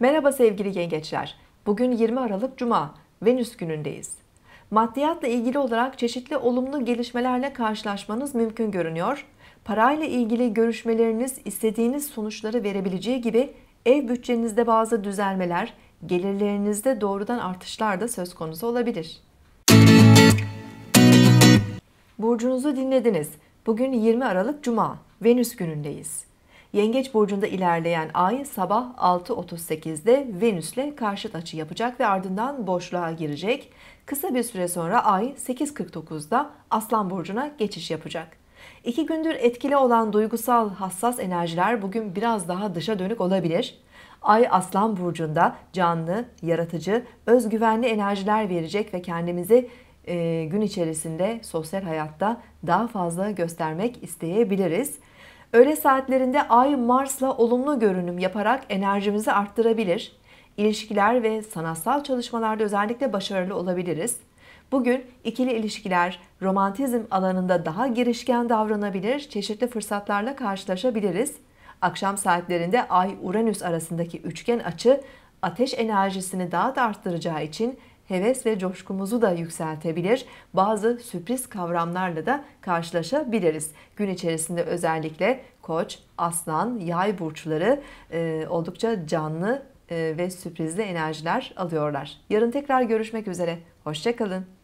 Merhaba sevgili yengeçler. Bugün 20 Aralık Cuma, Venüs günündeyiz. Maddiyatla ilgili olarak çeşitli olumlu gelişmelerle karşılaşmanız mümkün görünüyor. Parayla ilgili görüşmeleriniz istediğiniz sonuçları verebileceği gibi ev bütçenizde bazı düzelmeler, gelirlerinizde doğrudan artışlar da söz konusu olabilir. Burcunuzu dinlediniz. Bugün 20 Aralık Cuma, Venüs günündeyiz. Yengeç burcunda ilerleyen ay sabah 6.38'de Venüs'le karşıt açı yapacak ve ardından boşluğa girecek. Kısa bir süre sonra ay 8.49'da Aslan burcuna geçiş yapacak. İki gündür etkili olan duygusal hassas enerjiler bugün biraz daha dışa dönük olabilir. Ay Aslan burcunda canlı, yaratıcı, özgüvenli enerjiler verecek ve kendimizi e, gün içerisinde sosyal hayatta daha fazla göstermek isteyebiliriz. Öğle saatlerinde Ay Mars'la olumlu görünüm yaparak enerjimizi arttırabilir. İlişkiler ve sanatsal çalışmalarda özellikle başarılı olabiliriz. Bugün ikili ilişkiler, romantizm alanında daha girişken davranabilir, çeşitli fırsatlarla karşılaşabiliriz. Akşam saatlerinde Ay-Uranüs arasındaki üçgen açı ateş enerjisini daha da arttıracağı için heves ve coşkumuzu da yükseltebilir. Bazı sürpriz kavramlarla da karşılaşabiliriz. Gün içerisinde özellikle Koç, Aslan, Yay burçları e, oldukça canlı e, ve sürprizli enerjiler alıyorlar. Yarın tekrar görüşmek üzere. Hoşçakalın.